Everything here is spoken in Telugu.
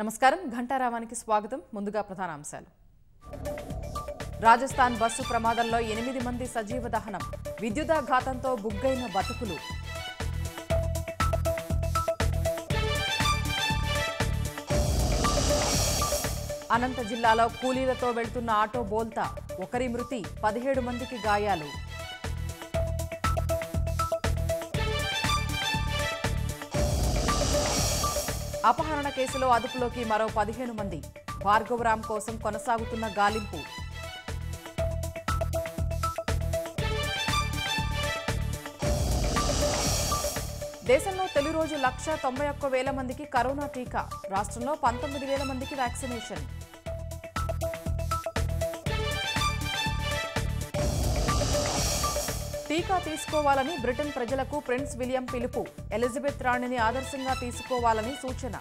నమస్కారం. ఘంటారావానికి స్వాగతం. ముందుగా ప్రధానాంశాలు. రాజస్థాన్ బస్సు ప్రమాదంలో ఎనిమిది మంది సజీవ దహనం. విద్యుదాఘాతంతో బుగ్గైన బతుకులు. అనంత జిల్లాలో కూలీలతో వెళ్తున్న ఆటో బోల్తా. ఒకరి మృతి పదిహేడు మందికి గాయాలు. అపహరణ కేసులో అదుపులోకి మరో పదిహేను మంది. భార్గవరామ్ కోసం కొనసాగుతున్న గాలింపు. దేశంలో తొలి రోజు లక్ష తొంభై ఒక్క వేల మందికి కరోనా టీకా. రాష్ట్రంలో పంతొమ్మిది వేల మందికి వ్యాక్సినేషన్. టీకా తీసుకోవాలని బ్రిటన్ ప్రజలకు ప్రిన్స్ విలియం పిలుపు. ఎలిజబెత్ రాణిని ఆదర్శంగా తీసుకోవాలని సూచన.